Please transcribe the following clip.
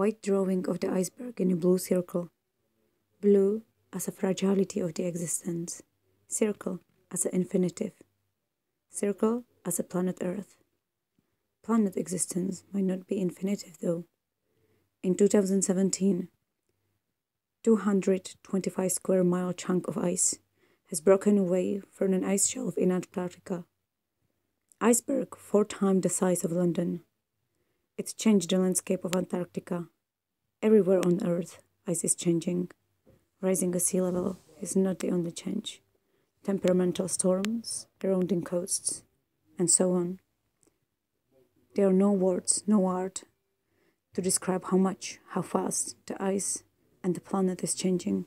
White drawing of the iceberg in a blue circle. Blue as a fragility of the existence. Circle as an infinitive. Circle as a planet Earth. Planet existence might not be infinitive though. In 2017, 225 square mile chunk of ice has broken away from an ice shelf in Antarctica. Iceberg four times the size of London. It's changed the landscape of Antarctica. Everywhere on Earth, ice is changing. Rising a sea level is not the only change. Temperamental storms, eroding coasts, and so on. There are no words, no art to describe how much, how fast the ice and the planet is changing.